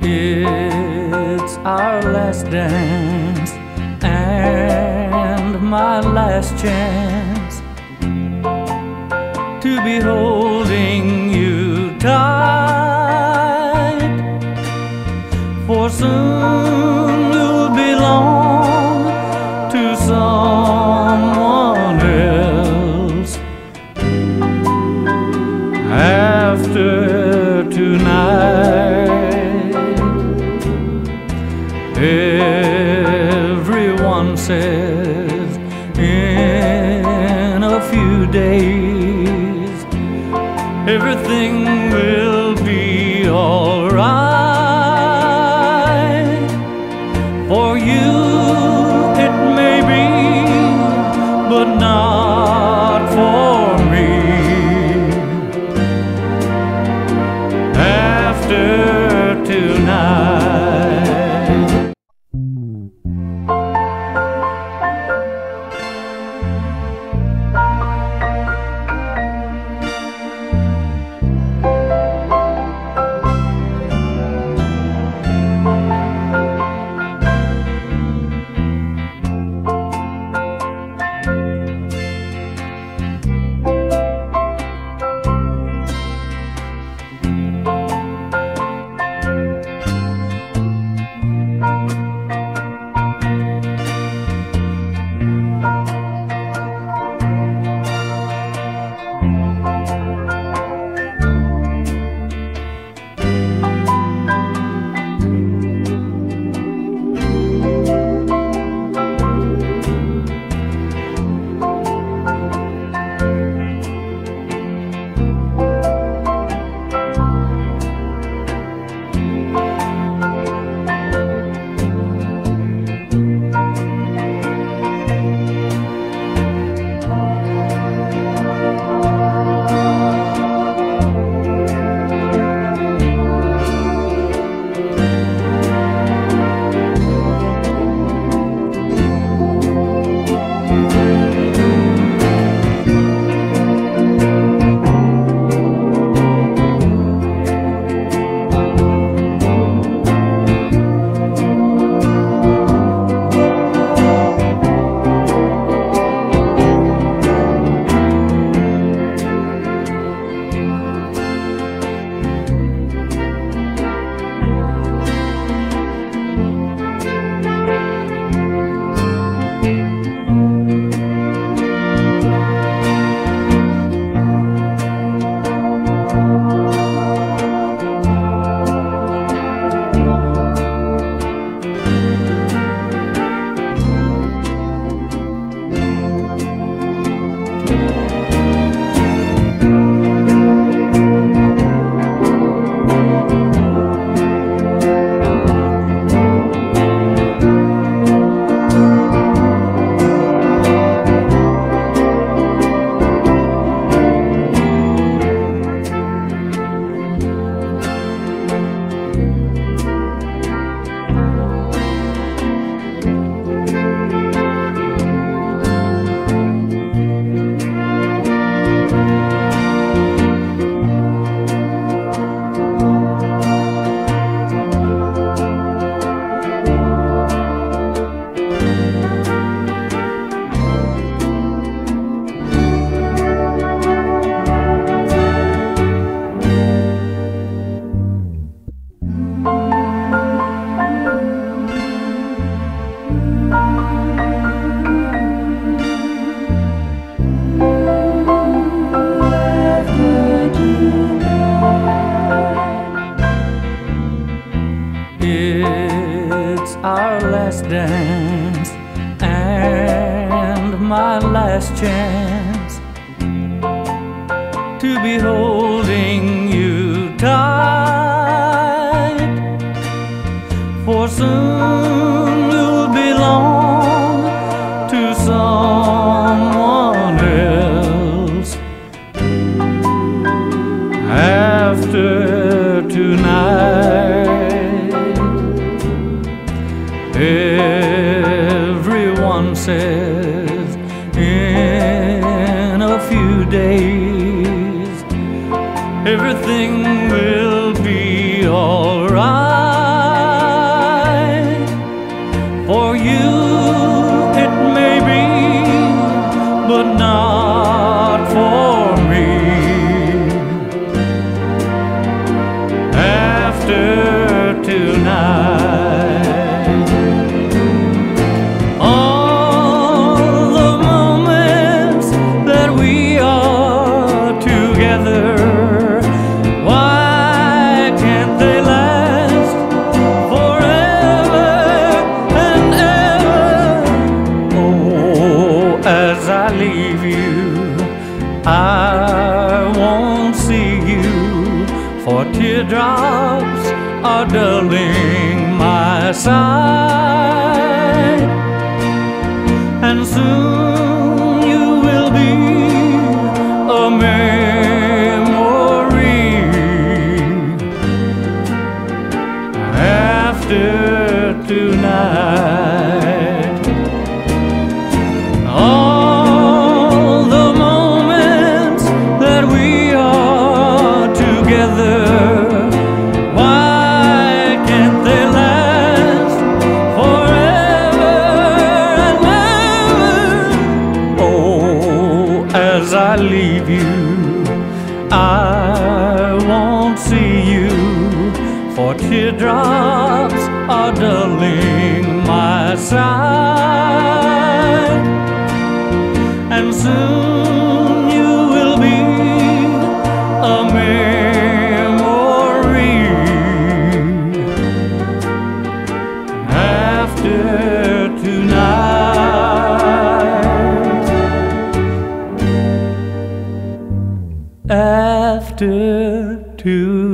It's our last dance and my last chance to be holding you tight. For soon days. Everything last chance to be holding you tight. For soon you'll belong to someone else after tonight. Everyone says for teardrops are dulling my sight. leave you. I won't see you, for teardrops are dulling my sight, and soon. attracted to